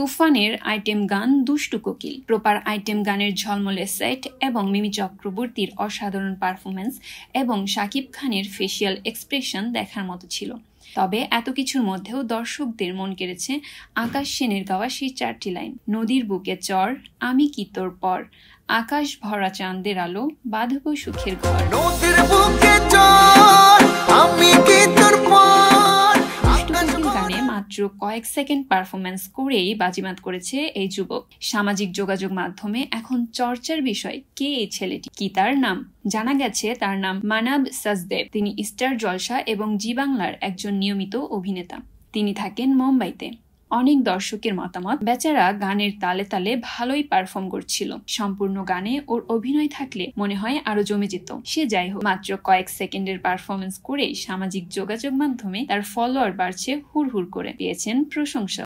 তুফানের আইটেম গান দুষ্টু কোকিল। প্রপার আইটেম গানের ঝলমলে সেট এবং মিমি চক্রবর্তীর অসাধারণ পারফরমেন্স এবং শাকিব খানের ফেসিয়াল এক্সপ্রেশন দেখার মতো ছিল। তবে এত কিছুর মধ্যেও দর্শকদের মন কেড়েছে আকাশ সেনের গাওয়া সেই চারটি লাইন। নদীর বুকে চর, আমি কি তোর পর? আকাশ ভরা চাঁদের আলো, বাঁধব সুখের ঘর। বুকে মাত্র কয়েক সেকেন্ড পারফরমেন্স করেই বাজিমাত করেছে এই যুবক। সামাজিক যোগাযোগ মাধ্যমে এখন চর্চার বিষয়, কে এই ছেলেটি? কি তার নাম? জানা গেছে তার নাম মানাব সাজদেব। তিনি স্টার জলসা এবং জি বাংলার একজন নিয়মিত অভিনেতা। তিনি থাকেন মুম্বাইতে। অনেক দর্শকের মতামত। বেচারা গানের তালে তালে ভালোই পারফর্ম করছিল। সম্পূর্ণ গানে ওর অভিনয় থাকলে মনে হয় আরও জমে যেত। সে যাই হোক, মাত্র কয়েক সেকেন্ডের পারফরমেন্স করে সামাজিক যোগাযোগ মাধ্যমে তার ফলোয়ার বাড়ছে হুড় হুড় করে। পেয়েছেন প্রশংসা।